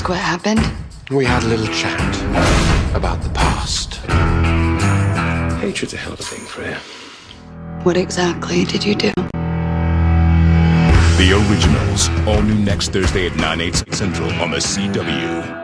ask what happened? We had a little chat about the past. Hatred's a hell of a thing, Freya. What exactly did you do? The Originals, all new next Thursday at 9, 8 central on the CW.